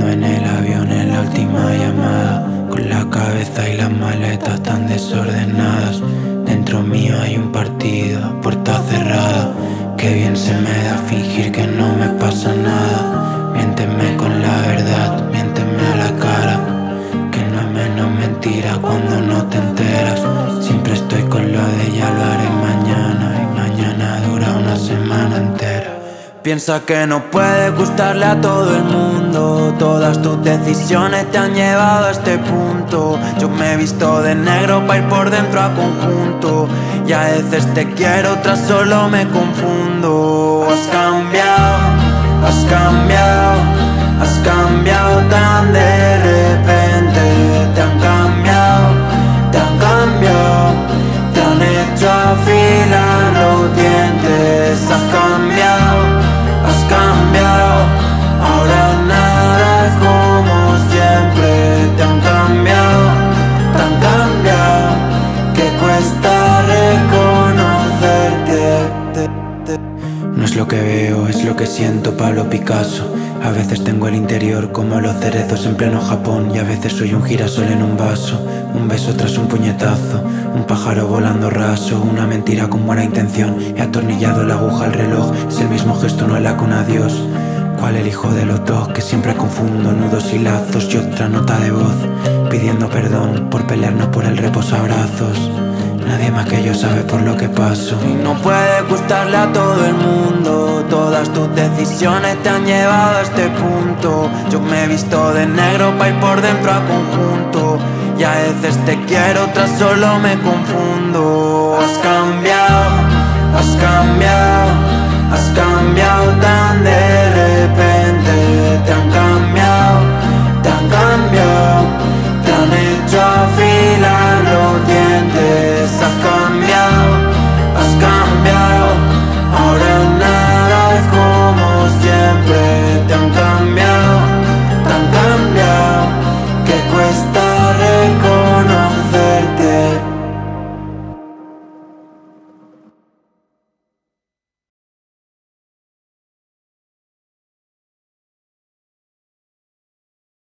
En el avión, en la última llamada Con la cabeza y las maletas tan desordenadas. Dentro mío hay un partido, puerta cerrada. Qué bien se me da fingir que no me pasa nada Piensa que no puede gustarle a todo el mundo. Todas tus decisiones te han llevado a este punto. Yo me he visto de negro para ir por dentro a conjunto. Y a veces te quiero, otras solo me confundo. Has cambiado, has cambiado, es lo que veo, es lo que siento, Pablo Picasso. A veces tengo el interior como los cerezos en pleno Japón y a veces soy un girasol en un vaso, un beso tras un puñetazo, un pájaro volando raso, una mentira con buena intención. He atornillado la aguja al reloj, es el mismo gesto, no la con adiós. ¿Cuál el hijo de los dos? Que siempre confundo nudos y lazos y otra nota de voz, pidiendo perdón por pelearnos por el reposabrazos. Nadie más que yo sabe por lo que paso Y no puede gustarle a todo el mundo decisiones te han llevado a este punto. Yo me he visto de negro para ir por dentro a conjunto. Y a veces te quiero, otras solo me confundo